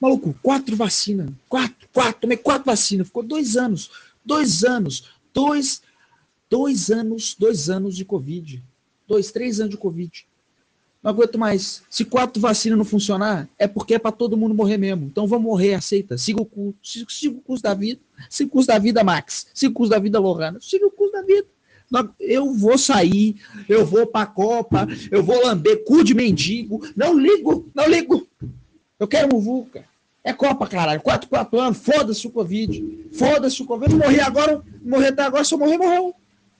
Maluco, quatro vacinas. Quatro, quatro, tomei quatro vacinas. Ficou dois anos. Dois anos. Dois, dois anos, dois anos de Covid. Dois, três anos de Covid. Não aguento mais. Se quatro vacinas não funcionar, é porque é para todo mundo morrer mesmo. Então vamos morrer, aceita. Siga o curso. Siga o curso da vida. Siga o curso da vida, Max. Siga o curso da vida, Lohana. Siga o curso da vida. Eu vou sair, eu vou pra Copa, eu vou lamber cu de mendigo. Não ligo, não ligo. Eu quero muvuca. É Copa, caralho. 4, 4 anos, foda-se o Covid. Foda-se o Covid. Morrer agora, morrer até agora, se eu morrer, morreu.